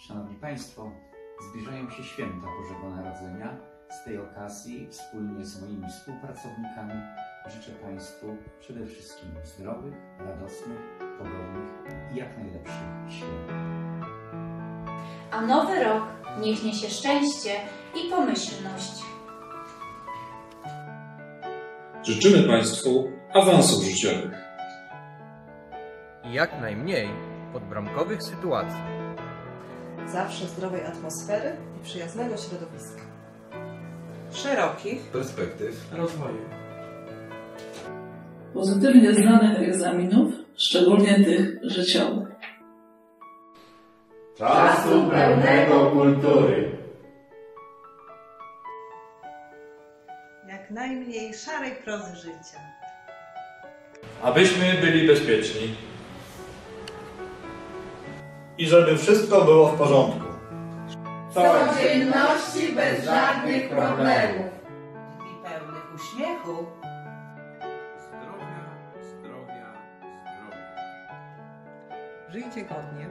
Szanowni Państwo, zbliżają się święta Bożego Narodzenia. Z tej okazji wspólnie z moimi współpracownikami życzę Państwu przede wszystkim zdrowych, radosnych, pogodnych i jak najlepszych świąt. A nowy rok niech niesie szczęście i pomyślność. Życzymy Państwu awansów życiowych. i jak najmniej podbramkowych sytuacji. Zawsze zdrowej atmosfery i przyjaznego środowiska. szerokich perspektyw rozwoju. pozytywnie zdanych egzaminów, szczególnie tych życiowych. Czasu pełnego kultury. jak najmniej szarej prozy życia. Abyśmy byli bezpieczni. I żeby wszystko było w porządku. Codzienności bez żadnych problemów. I pełnych uśmiechu. zdrowia, zdrowia, zdrowia. Żyjcie godnie,